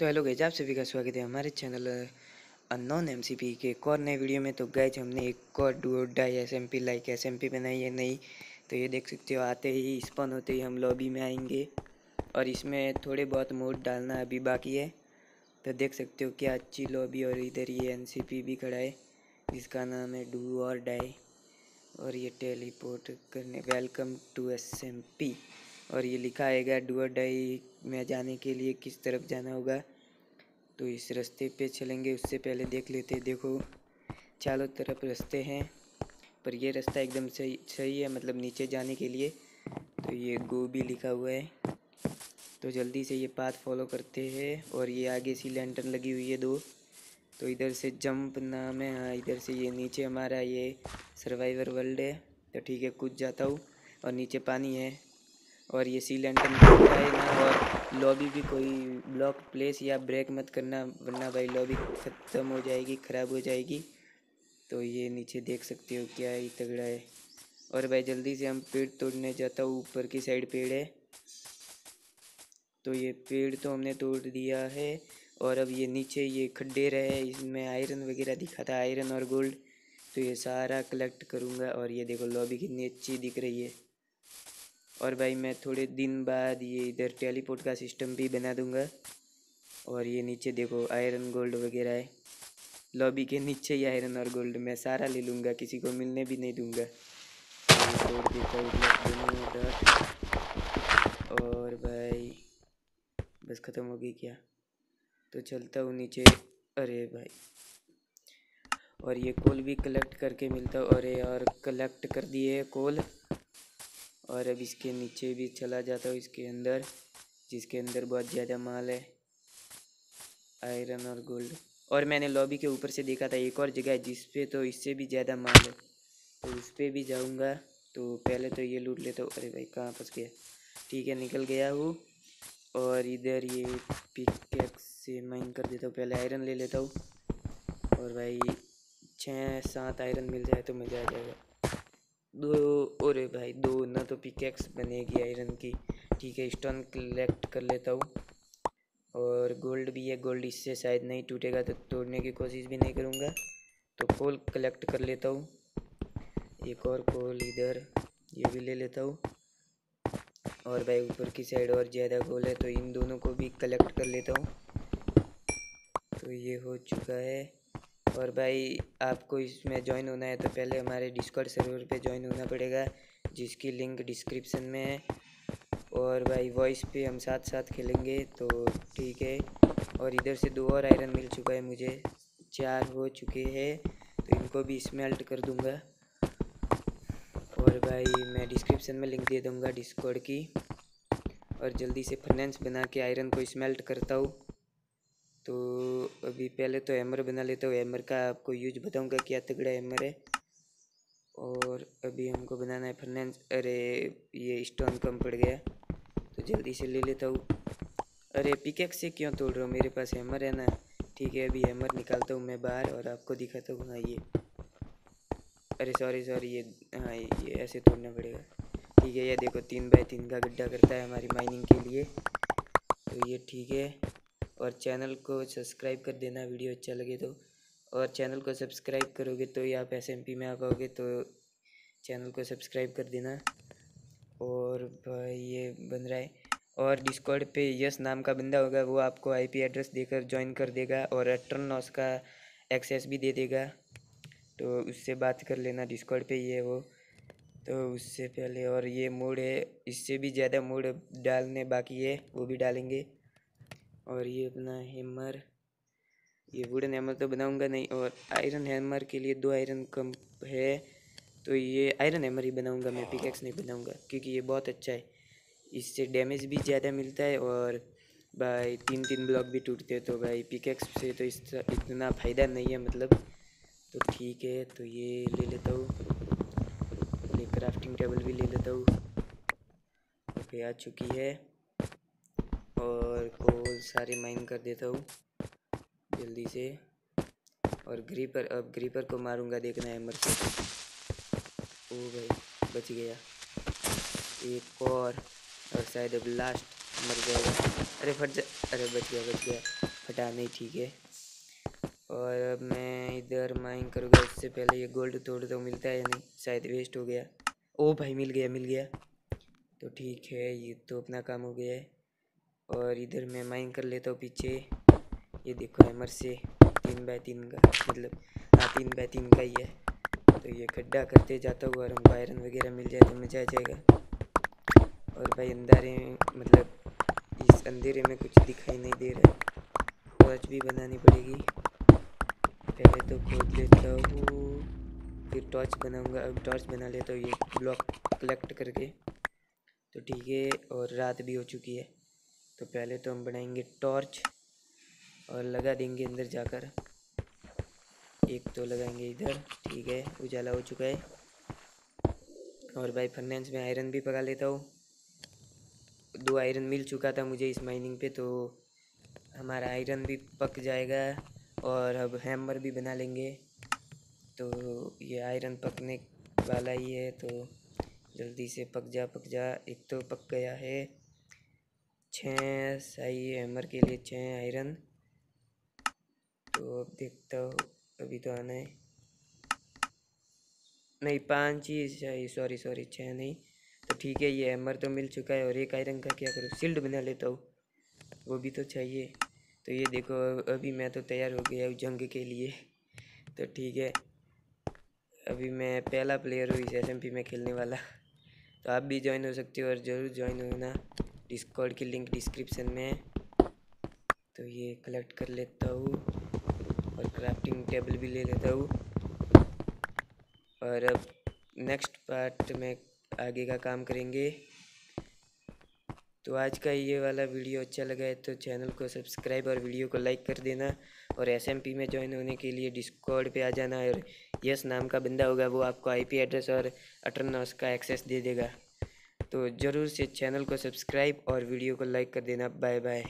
तो hello guys आप सभी का स्वागत है हमारे चैनल अननोन एम के एक और नए वीडियो में। तो गैज हमने एक और डू die S M P like S M P बनाई है नई। तो ये देख सकते हो, आते ही स्पन होते ही हम लॉबी में आएँगे। और इसमें थोड़े बहुत मोड डालना अभी बाकी है। तो देख सकते हो, क्या अच्छी लॉबी और इधर ये एनसीपी भी खड़ा है। जिसका नाम है डू और डाई और ये टेलीपोर्ट करने welcome to S M P और ये लिखा आएगा डुअर डाई में जाने के लिए किस तरफ़ जाना होगा? तो इस रास्ते पे चलेंगे, उससे पहले देख लेते देखो, चारों तरफ़ रास्ते हैं, पर ये रास्ता एकदम सही सही है मतलब नीचे जाने के लिए। तो ये गो भी लिखा हुआ है। तो जल्दी से ये पाथ फॉलो करते हैं, और ये आगे सी लैंटर्न लगी हुई है दो। तो इधर से जंप नाम है हाँ इधर से ये नीचे हमारा ये सर्वाइवर वर्ल्ड है। तो ठीक है, कूद जाता हूँ, और नीचे पानी है। और ये सी लैंटन है ना, और लॉबी भी कोई ब्लॉक प्लेस या ब्रेक मत करना, वरना भाई लॉबी ख़त्म हो जाएगी, ख़राब हो जाएगी। तो ये नीचे देख सकते हो क्या ही तगड़ा है। और भाई जल्दी से हम पेड़ तोड़ने जाता हूँ, ऊपर की साइड पेड़ है। तो ये पेड़ तो हमने तोड़ दिया है, और अब ये नीचे ये खड्डे रहे इसमें आयरन वगैरह दिखा था आयरन और गोल्ड तो ये सारा कलेक्ट करूँगा, और ये देखो लॉबी कितनी अच्छी दिख रही है। और भाई मैं थोड़े दिन बाद ये इधर टेलीपोर्ट का सिस्टम भी बना दूँगा। और ये नीचे देखो आयरन गोल्ड वगैरह है। लॉबी के नीचे ही आयरन और गोल्ड मैं सारा ले लूँगा, किसी को मिलने भी नहीं दूँगा। और भाई, बस ख़त्म हो गई क्या? तो चलता हूँ नीचे। अरे भाई। और ये कोल भी कलेक्ट करके मिलता अरे और कलेक्ट कर दिए कोल और अब इसके नीचे भी चला जाता हूँ, इसके अंदर, जिसके अंदर बहुत ज़्यादा माल है। आयरन और गोल्ड। और मैंने लॉबी के ऊपर से देखा था एक और जगह है जिस पे तो इससे भी ज़्यादा माल है। तो उस पर भी जाऊँगा। तो पहले तो ये लूट लेता हूँ। अरे भाई, कहाँ फंस गया? ठीक है, निकल गया हूँ और इधर ये पिक से माइन कर देता हूँ। पहले आयरन ले लेता हूँ। और भाई, छः सात आयरन मिल जाए तो मज़ा आ जाएगा। दो और भाई, दो, ना तो पिकेक्स बनेगी आयरन की। ठीक है स्टोन कलेक्ट कर लेता हूँ। और गोल्ड भी है गोल्ड इससे शायद नहीं टूटेगा तो तोड़ने की कोशिश भी नहीं करूँगा। तो कोल कलेक्ट कर लेता हूँ। एक और कोल इधर, ये भी ले लेता हूँ। और भाई, ऊपर की साइड और ज़्यादा गोल है तो इन दोनों को भी कलेक्ट कर लेता हूँ। तो ये हो चुका है। और भाई आपको इसमें ज्वाइन होना है तो पहले हमारे डिस्कॉर्ड सर्वर पे ज्वाइन होना पड़ेगा, जिसकी लिंक डिस्क्रिप्शन में है। और भाई वॉइस पे हम साथ साथ खेलेंगे तो ठीक है। और इधर से दो और आयरन मिल चुका है मुझे, चार हो चुके हैं तो इनको भी स्मेल्ट कर दूँगा। और भाई मैं डिस्क्रिप्शन में लिंक दे दूँगा डिस्कॉर्ड की। और जल्दी से फाइनेंस बना के आयरन को स्मेल्ट करता हूँ। तो अभी पहले तो हैमर बना लेता हूँ। हैमर का आपको यूज़ बताऊँगा क्या तगड़ा हैमर है। और अभी हमको बनाना है फर्नेंस अरे, ये स्टोन कम पड़ गया। तो जल्दी से ले लेता हूँ। अरे पिकेक से क्यों तोड़ रहा हूँ? मेरे पास हैमर है ना। ठीक है, अभी हैमर निकालता हूँ मैं बाहर और आपको दिखाता हूँ। हाँ ये। अरे सॉरी सॉरी ये हाँ ये ऐसे तोड़ना पड़ेगा। ठीक है, ये देखो, तीन बाय तीन का गड्ढा करता है हमारी माइनिंग के लिए। तो ये ठीक है। और चैनल को सब्सक्राइब कर देना, वीडियो अच्छा लगे तो। और चैनल को सब्सक्राइब करोगे तो ही आप एसएमपी में आ पाओगे तो चैनल को सब्सक्राइब कर देना। और भाई ये बन रहा है। और डिस्कॉर्ड पे यस नाम का बंदा होगा, वो आपको आईपी एड्रेस देकर ज्वाइन कर देगा और अटर्न का एक्सेस भी दे देगा। तो उससे बात कर लेना डिस्कॉर्ड पे, ये वो। तो उससे पहले और ये मोड है, इससे भी ज़्यादा मोड डालने बाकी है, वो भी डालेंगे। और ये अपना हैमर ये वुडन हैमर तो बनाऊँगा नहीं, और आयरन हैमर के लिए दो आयरन कम है तो ये आयरन हैमर ही बनाऊँगा मैं पिकेक्स नहीं बनाऊँगा, क्योंकि ये बहुत अच्छा है। इससे डैमेज भी ज़्यादा मिलता है और भाई तीन तीन ब्लॉक भी टूटते हैं तो भाई पिकेक्स से तो इस इतना फ़ायदा नहीं है मतलब। तो ठीक है तो ये ले लेता हूँ ये क्राफ्टिंग टेबल भी ले लेता हूँ। ओके आ चुकी है। और कोल सारे माइन कर देता हूँ, जल्दी से। और ग्रीपर अब ग्रीपर को मारूँगा, देखना है मर ओ भाई, बच गया। एक और और शायद अब लास्ट मर जाएगा। अरे फट जा, अरे बच गया बच गया। फटा नहीं ठीक है। और अब मैं इधर माइंग करूँगा उससे पहले ये गोल्ड तोड़ तो मिलता है या नहीं? शायद वेस्ट हो गया। ओ भाई, मिल गया मिल गया। तो ठीक है, ये तो अपना काम हो गया है। और इधर मैं माइंग कर लेता हूँ पीछे। ये देखो हैमर से तीन बाय तीन का मतलब हाँ तीन बाय तीन का ही है। तो ये गड्ढा करते जाता हुआ और हमको आयरन वगैरह मिल जाए तो मज़ा आ जाएगा। और भाई अंधारे मतलब इस अंधेरे में कुछ दिखाई नहीं दे रहा टॉर्च भी बनानी पड़ेगी। पहले तो खोद लेता हूँ, फिर टॉर्च बनाऊँगा। अब टॉर्च बना लेता हूँ, ये ब्लॉक कलेक्ट करके। तो ठीक है, और रात भी हो चुकी है। तो पहले तो हम बनाएँगे टॉर्च और लगा देंगे अंदर जाकर। एक तो लगाएँगे इधर, ठीक है, उजाला हो चुका है। और भाई फर्नेंस में आयरन भी पका लेता हूँ। दो आयरन मिल चुका था मुझे इस माइनिंग पे तो हमारा आयरन भी पक जाएगा और अब हैमर भी बना लेंगे। तो ये आयरन पकने वाला ही है तो जल्दी से पक जा पक जा। एक तो पक गया है। छः सही हैमर के लिए छः आयरन। तो अब देखता हूँ, अभी तो आना है। नहीं, पाँच ही चाहिए सॉरी सॉरी छः नहीं। तो ठीक है, ये हैमर तो मिल चुका है और एक आयरन का क्या करूँ? शील्ड बना लेता हूँ। वो भी तो चाहिए। तो ये देखो अभी मैं तो तैयार हो गया हूँ जंग के लिए। तो ठीक है। अभी मैं पहला प्लेयर हूँ इस एस में खेलने वाला। तो आप भी ज्वाइन हो सकते हो और ज़रूर ज्वाइन होना। डिस्कॉर्ड की लिंक डिस्क्रिप्शन में है। तो ये कलेक्ट कर लेता हूँ और क्राफ्टिंग टेबल भी ले लेता हूँ। और अब नेक्स्ट पार्ट में आगे का काम करेंगे। तो आज का ये वाला वीडियो अच्छा लगा है तो चैनल को सब्सक्राइब और वीडियो को लाइक कर देना। और एसएमपी में ज्वाइन होने के लिए डिस्कॉर्ड पे आ जाना और यस नाम का बंदा होगा वो आपको आईपी एड्रेस और अटरनस का एक्सेस दे देगा। तो ज़रूर से चैनल को सब्सक्राइब और वीडियो को लाइक कर देना। Bye bye.